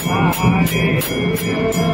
Hare Krishna.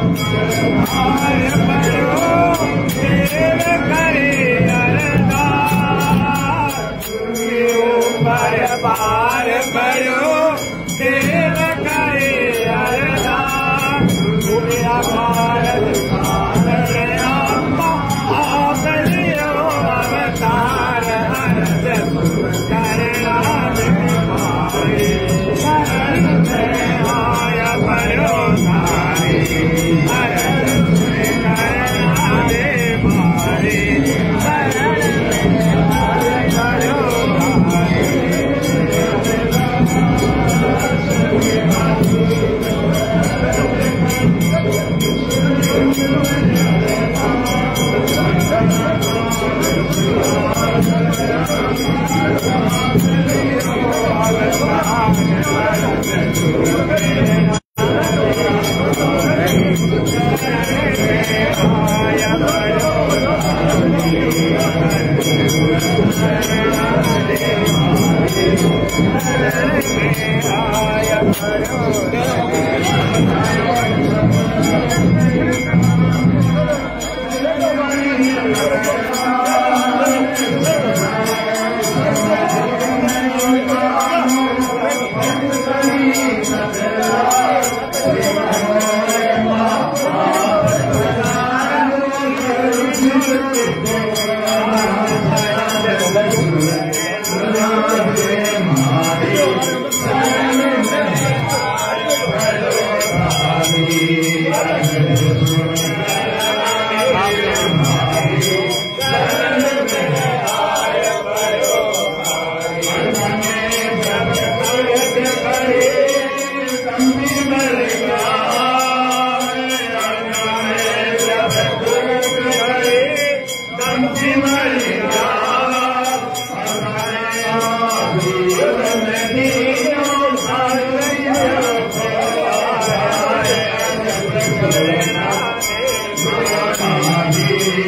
Thank you.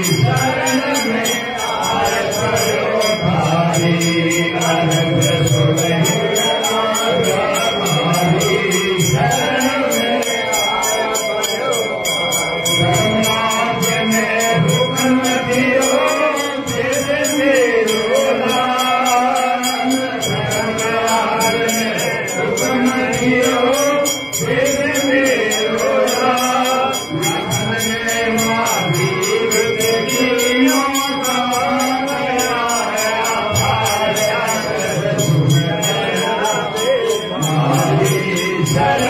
Jesus. Yeah.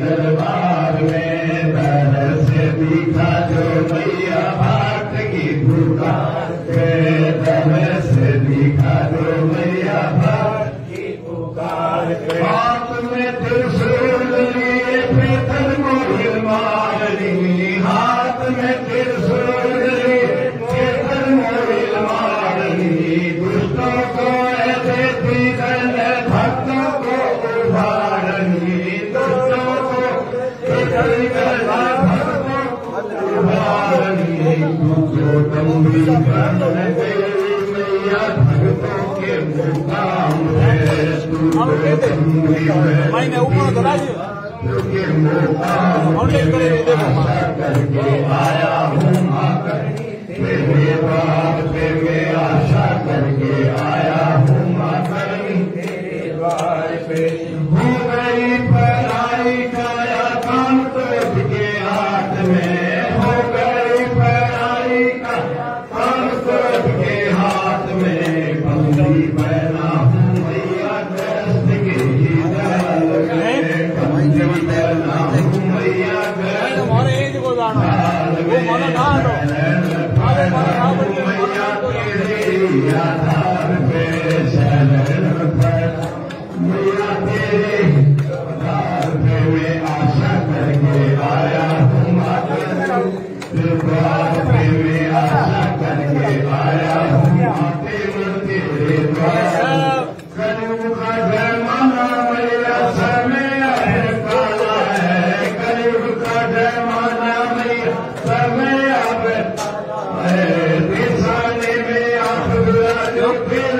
दरबार में बरस दिखा जो मैया भारत की भूखा Bye. Eu.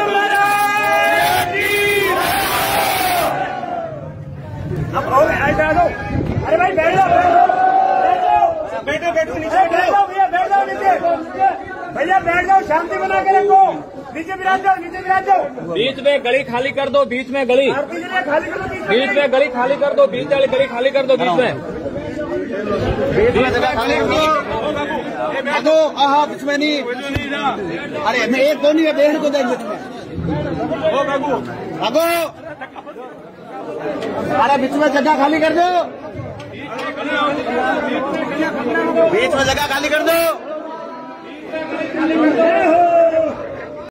भैया बैठ जाओ शांति बना बीच में गली खाली कर दो, बीच में गली। बीच में गली खाली कर दो, बीच वाली गली खाली कर दो, बीच में। दो बीच में नहीं। अरे, मैं एक दो नहीं बहन को देंगे तुम्हें अरे बीच में जगह खाली कर दो। बीच में जगह खाली कर दो।